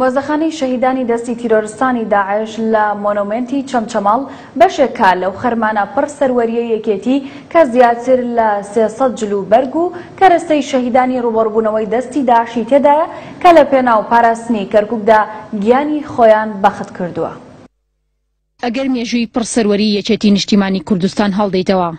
مۆزەخانەی شەهیدانی دەستی تیرۆرستانی داعش لە مۆنۆمێنتی چەمچەماڵ بەشێکە لەو خەرمانە پڕ سەروەرییەی یەکێتی کە زیاتر لە سێ سەد جلوبەرگ و کەرەستەی شەهیدانی ڕووبەڕووبوونەوەی دەستی داعشی تێدایە کە لەپێناو پاراستنی کەرکووکدا گیانی خۆیان بەخت کردووە. ئەگەر مێژووی پڕ سەروەری یەکێتی نیشتیمانی کوردستان هەڵدەیتەوە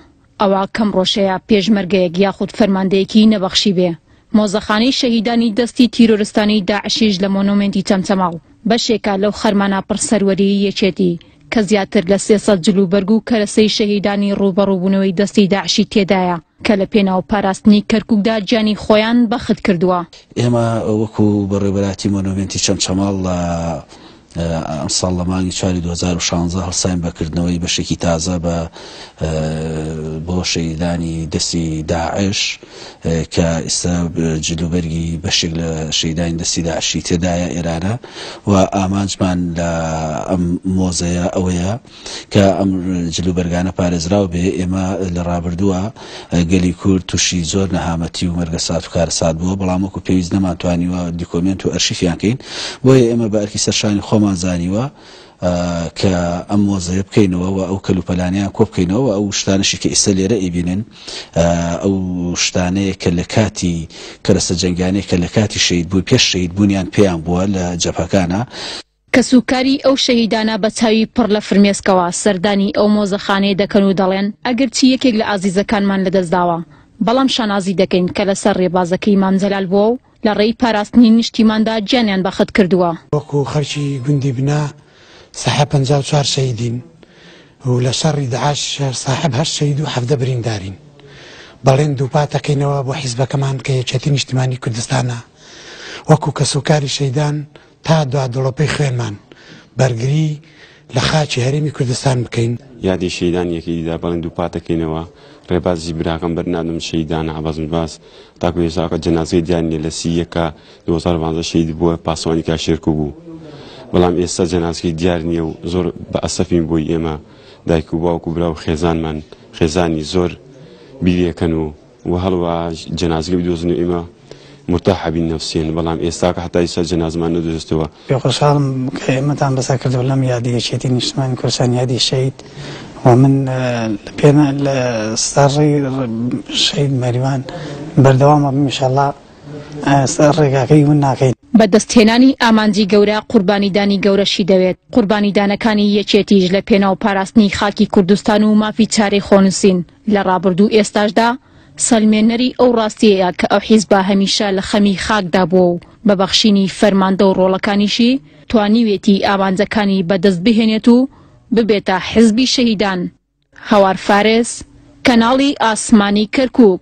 ئەوا کەم ڕۆشەیە پێشمەرگەیەک یاخود فەرماندەیەکی نەبەخشیبێ مۆزەخانەی شەهیدانی دەستی تیرۆرستانی داعشیش لە مۆنۆمێنتی چەمچەماڵ بەشێکە لەو خەرمانە پڕ سەروەریی یەکێتی کە زیاتر لە سێ سەد جلوبەرگ و کەرەسەی شەهیدانی ڕووبەڕووبوونەوەی دەستی داعشی تێدایە کە لە پێناو پاراستنی کەرکوکدا گیانی خۆیان بەخت کردووە. ئێمە وەکو بەڕێوبەراتی مۆنۆمێنتی چەمچەماڵ لە. ئەمساڵ لە مانگی چواری دوو هەزار و شانزە هەڵساین بە کردنەوەی بەشێکی تازە بە بۆ شەیدانی دەستی داعش کە ئیستا جلوبەرگی بەشێک لە شەیدانی دەستی داعشی تێدایە ئێرانە و ئامانجمان لە ئەم مۆزەیە ئەوەیە کە ئەم جلوبەرگانە پارێزراو بێ، ئێمە لە ڕابردووە گەلی کورد تووشی زۆر نەهامەتی و مەرگەسات و کارەسات بووە، بەڵام وەکو پێویست نەمانتوانیوە دیکۆمێنت و ئەرشیفیان کەین، بۆیە ئێمە بە ئەرکی سەر شانی خۆمان زانیوە کە ئەم مۆزەیە بکەینەوە و ئەو کەلوپەلانەیان کۆ بکەینەوە و ئەو شتانەشی کە ئیستە لێرە ئەیبینن ئەو شتانەیە کە لە کاتی کەرەستە جەنگیانەی کە لە کاتی شەهید بوون پێش شەهید بوونیان پێیان بووە لە جەبهەکانا کەسوکاری ئەو شەهیدانە بە چاوی پڕ لە فرمێسکەوە سەردانی ئەو مۆزەخانەیە دەکەن و دەڵێن، ئەگەرچی یەکێک لە ئازیزەکانمان لەدەستداوە، بەڵام شانازی دەکەین کە لەسەر رێبازەکەی مام جەلال بووە و لە رێی پاراستنی نیشتیماندا گیانیان بەخت کردووە. وەکو خەڵکی گوندی بنا ساحەب پەنجا و چوار شەهیدین و لە شەڕی دەعش ساحەب هەشت شەهید و حەڤدە بریندارین. بەڵێن دووپات دەکەینەوە بۆ حیزبەکەمان کە یەکێتی نیشتیمانی کوردستانە، وەکو کەسوکاری شەهیدان تا دوا دڵۆپەی خوێنمان بەرگری لە خاکی هەرێمی کوردستان بکەین. یادی شەهیدانی یەکێتیدا بەڵێن دووپاتدەکەینەوە، ڕێبازی براکەم بەرنادەم شەهیدانە عەباس مباز تاکو ئێستاکە جەنازەی دیار نییە لە سی یەکە دوو هەزار و پازدە شەهید بووە پاسەوانی کاشێرکو بوو بەڵام ئێستا جەنازەی دیار نییە و زۆر بە ئەسەفین بۆی ئێمە دایک و باوک و برا و خێزانمان خێزانی زۆر بیرێکەن و وە هەڵوا جەنازگە بدۆزن و ئیمە مورتاح بین نەفسیەن بەڵام ئێستاکە حەتا ئیستا جەنازمان نەدۆزتەوە. پێ خۆشحاڵم کە ئێمەتان بەسە کردوە لەم یادە یەکێتی نیشتمانی کوردستان یادی شەید وە من لە پێنا لە ستا ڕێ شەید مەریوان بەردەوام ئەبم ئیشەڵا سەر ڕێگاکەی ون ناکەین. بەدەستهێنانی ئامانجی گەورە قوربانیدانی گەورەشی دەوێت، قوربانیدانەکانی یەکێتیش لە پێناو پاراستنی خاکی کوردستان و مافی چارەی خۆنووسین، لە ڕابردوو و ئێستاشدا سەلمێنەری ئەو ڕاستیەیە کە ئەو حیزبە هەمیشە لە خەمی خاکدا بووە و بە بەخشینی فەرماندە و ڕۆڵەکانیشی توانیوێتی ئامانجەکانی بەدەست بهێنێت و ببێتە حیزبی شەهیدان. هەوار فارس، کەناڵی ئاسمانی کەرکوک.